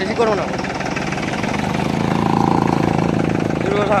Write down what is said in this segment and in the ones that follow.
বেশি করো না দুর্গা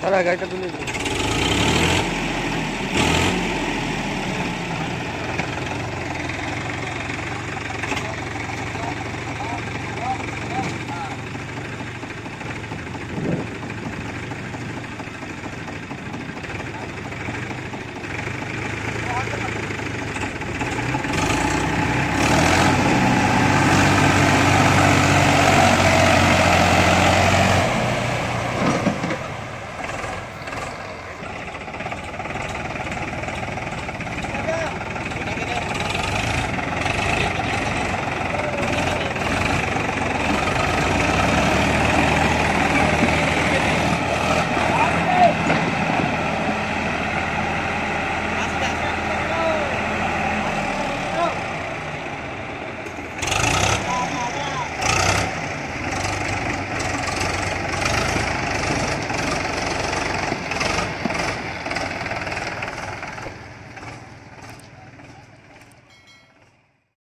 তারা গাড়িটা তুলে দিন